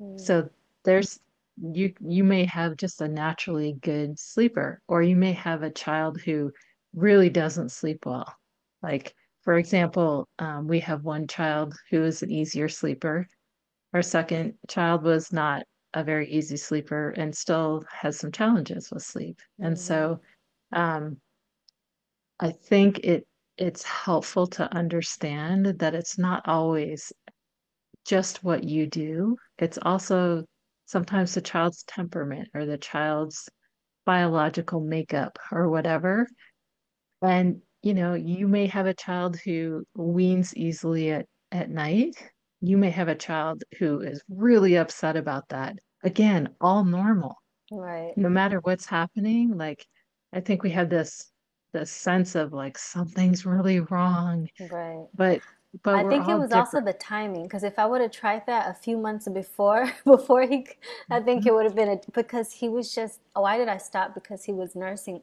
Mm, So there's you you may have just a naturally good sleeper, or you may have a child who really doesn't sleep well. Like, for example, um, we have one child who is an easier sleeper. Our second child was not a very easy sleeper and still has some challenges with sleep. And mhm. so um, I think it it's helpful to understand that it's not always just what you do. It's also sometimes the child's temperament or the child's biological makeup or whatever. And, you know, you may have a child who weans easily at, at night. You may have a child who is really upset about that. Again, all normal. Right, No matter what's happening, like I think we have this this sense of like something's really wrong, right. but but I think it was also the timing because if I would have tried that a few months before, before he, I think it mm-hmm. would have been a, because he was just, why did I stop? Because he was nursing.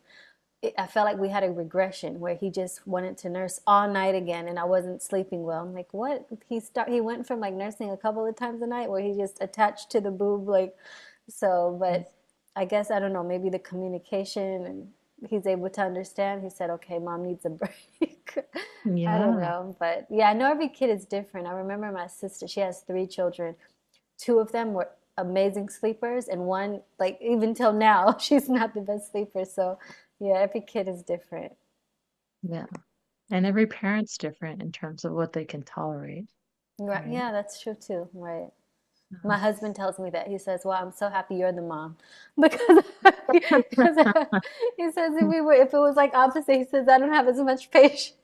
It, I felt like we had a regression where he just wanted to nurse all night again and I wasn't sleeping well. I'm like, what? He start, he went from like nursing a couple of times a night where he just attached to the boob, like, so, but mm-hmm. I guess, I don't know, maybe the communication and he's able to understand. He said, okay, mom needs a break. yeah. I don't know, but yeah, I know every kid is different. I remember my sister, she has three children. Two of them were amazing sleepers, and one, like, even till now, she's not the best sleeper. So, yeah, every kid is different. Yeah. And every parent's different in terms of what they can tolerate, Right. right? Yeah, that's true too. Right. My Um, husband tells me that. He says, "Well, I'm so happy you're the mom," because because he says if we were if it was like opposite, he says I don't have as much patience.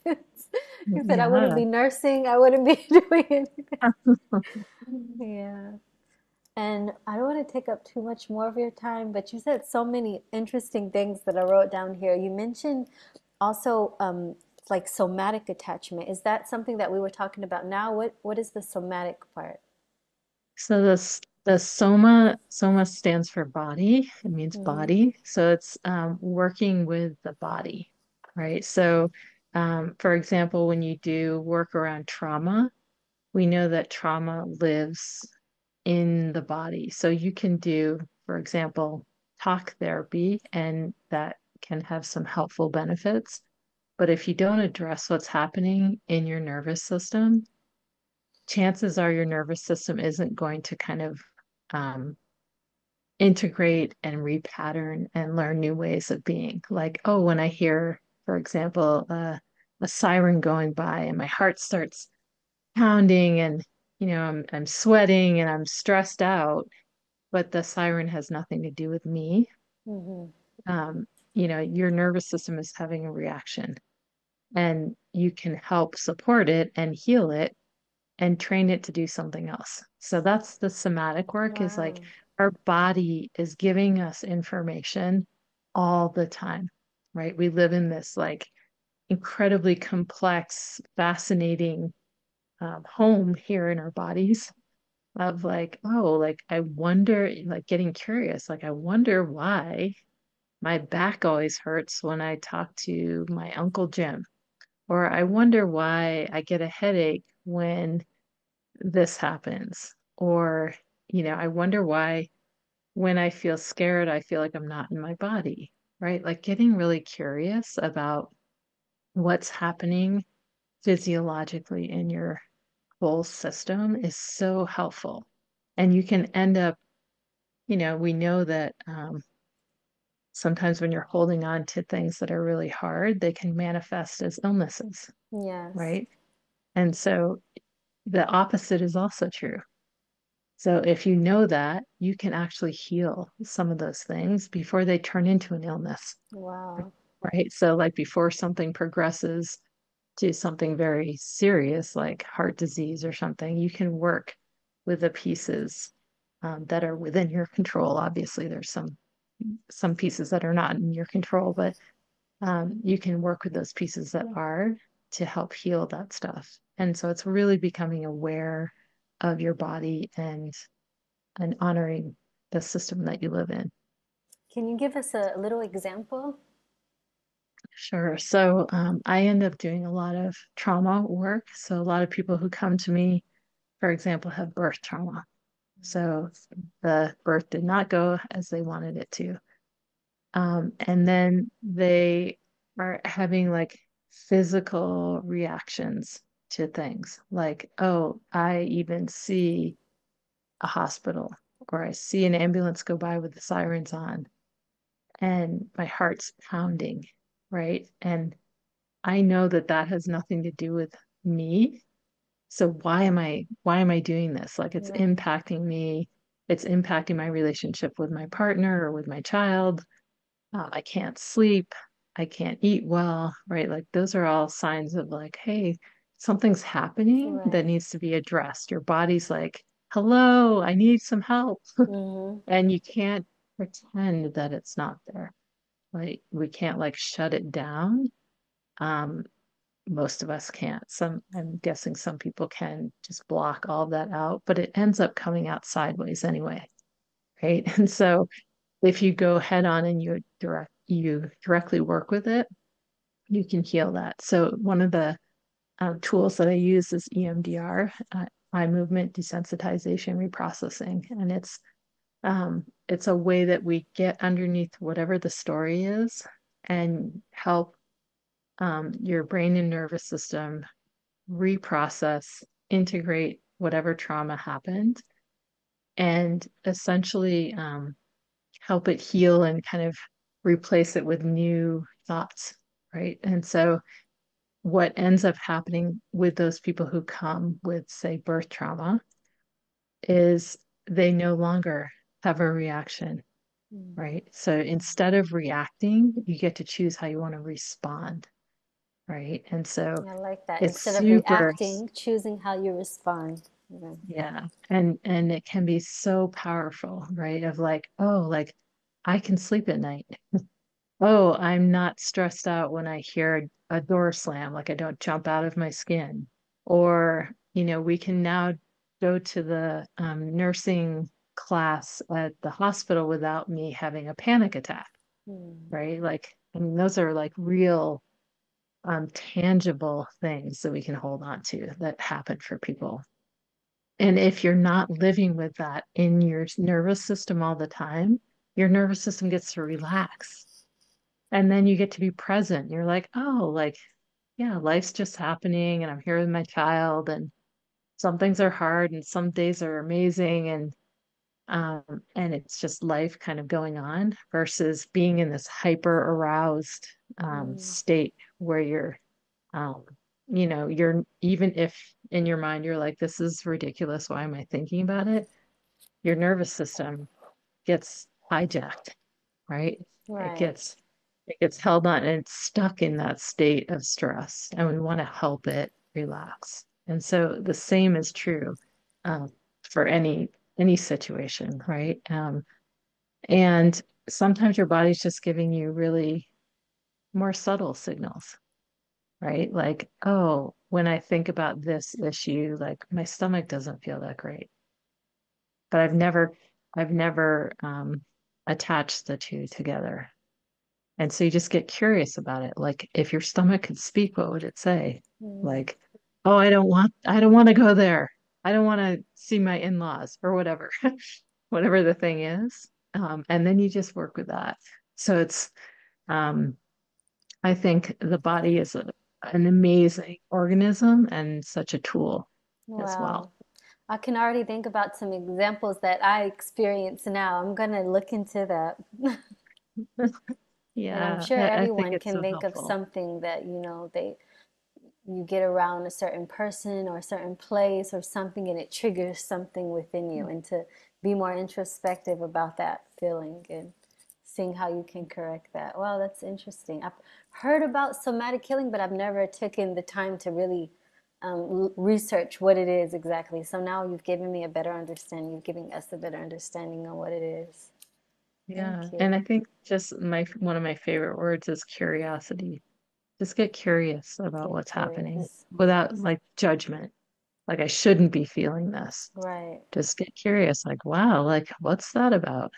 He said I wouldn't be nursing, I wouldn't be doing anything. Yeah. And I don't want to take up too much more of your time, but you said so many interesting things that I wrote down here. You mentioned also um, like somatic attachment. Is that something that we were talking about now? What what is the somatic part? So this the soma soma stands for body. It means hmm body. So it's um, working with the body, right? So um, for example, when you do work around trauma, we know that trauma lives in the body. So you can do, for example, talk therapy, and that can have some helpful benefits. But if you don't address what's happening in your nervous system, chances are your nervous system isn't going to kind of um, integrate and repattern and learn new ways of being. Like, oh, when I hear, for example, uh, a siren going by and my heart starts pounding and you know I'm I'm sweating and I'm stressed out, but the siren has nothing to do with me. hmm Um, you know, your nervous system is having a reaction and you can help support it and heal it and train it to do something else. So that's the somatic work is like our body is giving us information all the time, right? We live in this like incredibly complex, fascinating um, home here in our bodies of like, oh, like I wonder, like getting curious, like I wonder why my back always hurts when I talk to my Uncle Jim, or I wonder why I get a headache when this happens. Or, you know, I wonder why when I feel scared, I feel like I'm not in my body, right? Like getting really curious about what's happening physiologically in your whole system is so helpful. And you can end up you know, we know that um, sometimes when you're holding on to things that are really hard, they can manifest as illnesses, Yes. right? And so the opposite is also true. So if you know that, you can actually heal some of those things before they turn into an illness, Wow. right? So like before something progresses to something very serious like heart disease or something, you can work with the pieces um, that are within your control. Obviously, there's some some pieces that are not in your control, but um, you can work with those pieces that are to help heal that stuff. And so it's really becoming aware of your body and and honoring the system that you live in. Can you give us a little example? Sure. So um, I end up doing a lot of trauma work. So a lot of people who come to me, for example, have birth trauma. So the birth did not go as they wanted it to. Um, and then they are having like physical reactions to things like, oh, I even see a hospital or I see an ambulance go by with the sirens on and my heart's pounding, right? And I know that that has nothing to do with me. So why am I why am I doing this? Like it's Right. impacting me. It's impacting my relationship with my partner or with my child. Uh, I can't sleep. I can't eat well, right? Like those are all signs of like, hey, something's happening that needs to be addressed. Your body's like, hello, I need some help. Mm-hmm. And you can't pretend that it's not there. Like we can't like shut it down. Um, most of us can't. Some, I'm guessing some people can just block all that out, but it ends up coming out sideways anyway, right? And so if you go head on and you direct you directly work with it, you can heal that. So one of the um, tools that I use is EMDR, uh, eye movement desensitization reprocessing, and it's um, it's a way that we get underneath whatever the story is and help um, your brain and nervous system reprocess, integrate whatever trauma happened, and essentially um, help it heal and kind of replace it with new thoughts, right? And so what ends up happening with those people who come with, say, birth trauma is they no longer have a reaction, Mm. right? So instead of reacting, you get to choose how you want to respond, right? And so I like that. Instead of reacting, choosing how you respond. Yeah. yeah. And and it can be so powerful, right? Of like, oh, like I can sleep at night. Oh, I'm not stressed out when I hear a door slam, like I don't jump out of my skin. Or, you know, we can now go to the um, nursing class at the hospital without me having a panic attack, Mm. right? Like, I mean, those are like real, um, tangible things that we can hold on to that happen for people. And if you're not living with that in your nervous system all the time, your nervous system gets to relax and then you get to be present. You're like, oh, like, yeah, life's just happening, and I'm here with my child, and some things are hard, and some days are amazing, and um, and it's just life kind of going on versus being in this hyper aroused um, Mm. state where you're, um, you know, you're even if in your mind you're like, this is ridiculous. Why am I thinking about it? Your nervous system gets hijacked right? It gets it gets held on and it's stuck in that state of stress, and we want to help it relax. And so the same is true um, for any any situation, right? Um, and sometimes your body's just giving you really more subtle signals, right? Like, oh, when I think about this issue, like my stomach doesn't feel that great. But I've never I've never um, attached the two together. And so you just get curious about it. Like if your stomach could speak, what would it say? Mm. Like, oh, I don't want I don't want to go there. I don't want to see my in-laws or whatever, whatever the thing is. Um, and then you just work with that. So it's um, I think the body is a, an amazing organism and such a tool as well. I can already think about some examples that I experience now. I'm gonna look into that. And I'm Yeah, sure I think everyone can so think of something that, you know, they you get around a certain person or a certain place or something and it triggers something within you and to be more introspective about that feeling and seeing how you can correct that. Wow, that's interesting. I've heard about somatic healing, but I've never taken the time to really um, research what it is exactly. So now you've given me a better understanding. You've given us a better understanding on what it is. Yeah, and. I think just my one of my favorite words is curiosity. Just get curious about Get what's happening without like judgment. Like I shouldn't be feeling this. Right. Just get curious, like, wow, like what's that about?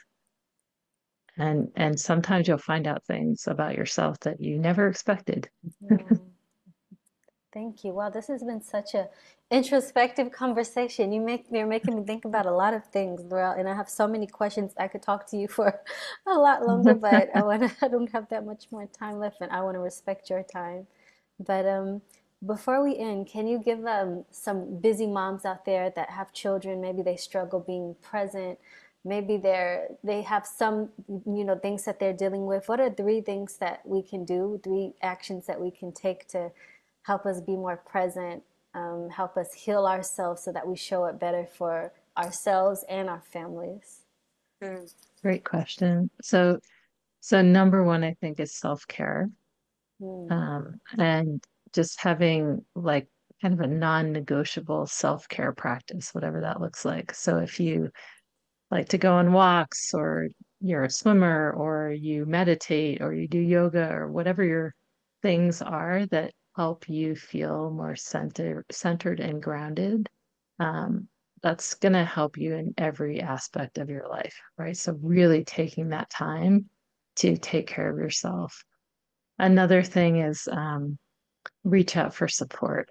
And and sometimes you'll find out things about yourself that you never expected. Yeah. Thank you. Wow, this has been such a introspective conversation. You make you're making me think about a lot of things, Laurel, and I have so many questions. I could talk to you for a lot longer, but I want I don't have that much more time left, and I want to respect your time. But um, before we end, can you give um, some busy moms out there that have children, maybe they struggle being present, maybe they're they have some, you know, things that they're dealing with. What are three things that we can do, three actions that we can take to help us be more present, um, help us heal ourselves so that we show up better for ourselves and our families? Great question. So so number one, I think is self-care. Mm, Um, and just having like kind of a non-negotiable self-care practice, whatever that looks like. So if you like to go on walks or you're a swimmer or you meditate or you do yoga or whatever your things are that help you feel more center, centered and grounded, um, that's going to help you in every aspect of your life, right? So really taking that time to take care of yourself. Another thing is um, reach out for support,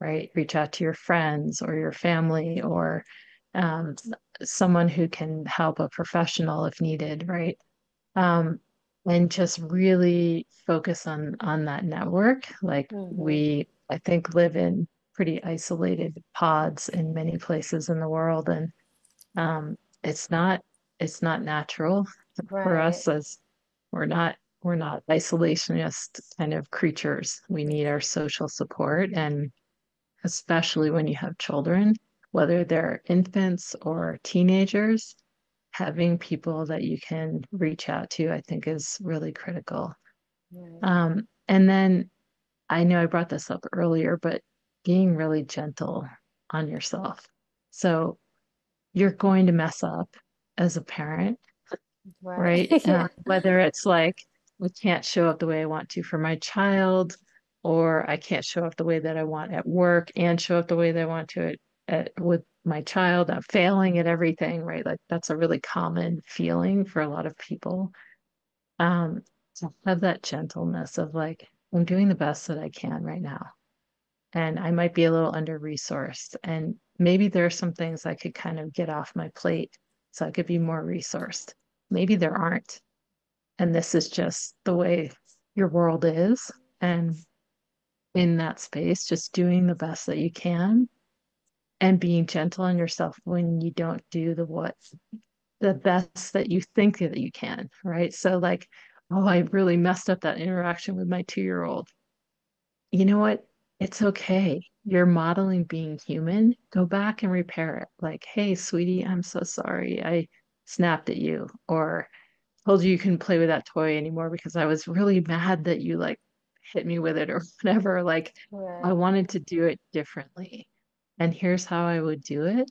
right? Reach out to your friends or your family or um, someone who can help a professional if needed, right? Um, and just really focus on on that network. Like hmm we, I think, live in pretty isolated pods in many places in the world, and um, it's not it's not natural for us as we're not we're not isolationist kind of creatures. We need our social support, and especially when you have children, whether they're infants or teenagers, having people that you can reach out to, I think is really critical. right, Um, and then I know I brought this up earlier, but being really gentle on yourself. So you're going to mess up as a parent right. right? Uh, whether it's like, I can't show up the way I want to for my child, or I can't show up the way that I want at work and show up the way that I want to at, at, with my child. I'm failing at everything, right? Like that's a really common feeling for a lot of people. Um, to have that gentleness of like, I'm doing the best that I can right now. And I might be a little under-resourced. And maybe there are some things I could kind of get off my plate so I could be more resourced. Maybe there aren't and this is just the way your world is. And in that space, just doing the best that you can and being gentle on yourself when you don't do the what the best that you think that you can, right? So like, oh, I really messed up that interaction with my two-year-old. You know what? It's okay. You're modeling being human. Go back and repair it. Like, hey, sweetie, I'm so sorry. I snapped at you. Or told you you couldn't play with that toy anymore because I was really mad that you like hit me with it or whatever. Like I wanted to do it differently. And here's how I would do it.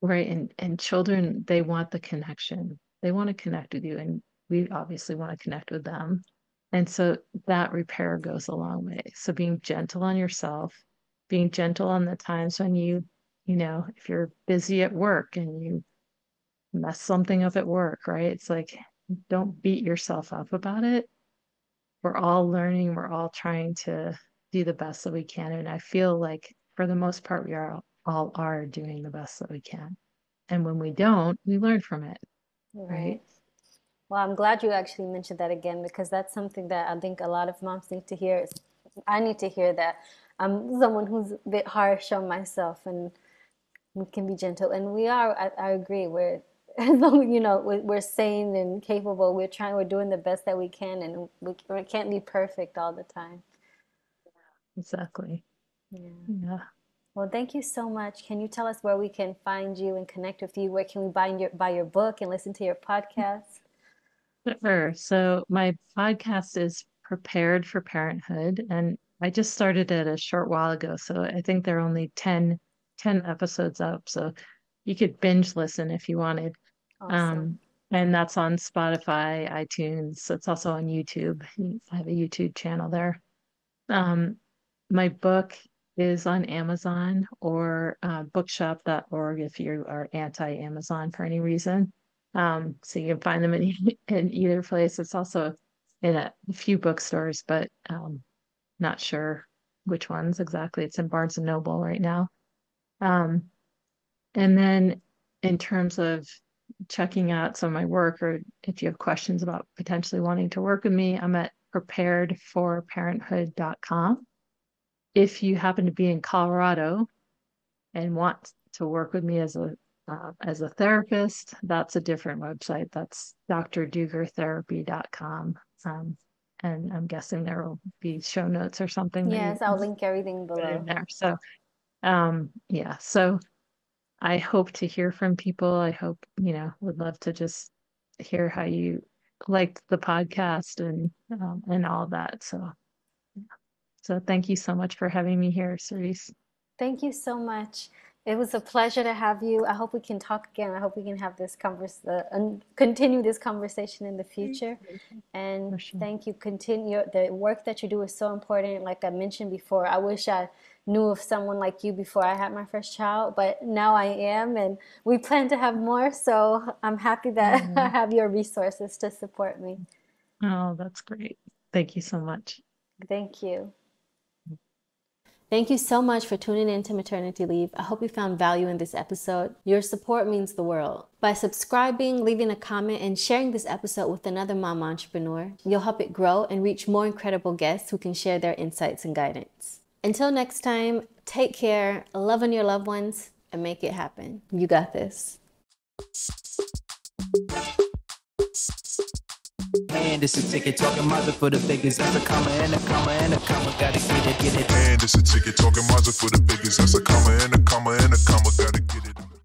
Right. And and children, they want the connection. They want to connect with you. And we obviously want to connect with them. And so that repair goes a long way. So being gentle on yourself, being gentle on the times when you, you know, if you're busy at work and you mess something up at work, right? It's like, don't beat yourself up about it. We're all learning, we're all trying to do the best that we can. And I feel like for the most part, we are all are doing the best that we can. And when we don't, we learn from it, right. right? Well, I'm glad you actually mentioned that again because that's something that I think a lot of moms need to hear. I need to hear that. I'm someone who's a bit harsh on myself and we can be gentle, and we are. I, I agree. We're as long you know we're, we're sane and capable. We're trying. We're doing the best that we can, and we, we can't be perfect all the time. Exactly. Yeah. Yeah. Well, thank you so much. Can you tell us where we can find you and connect with you? Where can we buy your buy your book and listen to your podcast? Sure. So my podcast is Prepared for Parenthood, and I just started it a short while ago. So I think there are only 10, 10 episodes up. So you could binge listen if you wanted. Awesome. Um, and that's on Spotify, iTunes. It's also on YouTube. I have a YouTube channel there. Um, my book is on Amazon or uh, bookshop.org if you are anti-Amazon for any reason. Um, so you can find them in, in either place. It's also in a, a few bookstores, but um, not sure which ones exactly. It's in Barnes and Noble right now. Um, and then in terms of checking out some of my work, or if you have questions about potentially wanting to work with me, I'm at preparedforparenthood.com. If you happen to be in Colorado and want to work with me as a uh, as a therapist, that's a different website. That's drduegertherapy.com. Um, and I'm guessing there will be show notes or something Yes, I'll link everything below. there. So, um, yeah. So I hope to hear from people. I hope, you know, would love to just hear how you liked the podcast and um, and all that. So, so thank you so much for having me here, Saríce. Thank you so much. It was a pleasure to have you. I hope we can talk again. I hope we can have this converse uh, and continue this conversation in the future. And sure. thank you. Continue the work that you do is so important. Like I mentioned before, I wish I knew of someone like you before I had my first child, but now I am, and we plan to have more. So I'm happy that I Mhm. have your resources to support me. Oh, that's great. Thank you so much. Thank you. Thank you so much for tuning in to Maternity Leave. I hope you found value in this episode. Your support means the world. By subscribing, leaving a comment, and sharing this episode with another mom entrepreneur, you'll help it grow and reach more incredible guests who can share their insights and guidance. Until next time, take care, love on your loved ones, and make it happen. You got this. And it's a ticket talking Mazda for the biggest. That's a comma and a comma and a comma. Gotta get it, get it. And it's a ticket talking Mazda for the biggest. That's a comma and a comma and a comma. Gotta get it.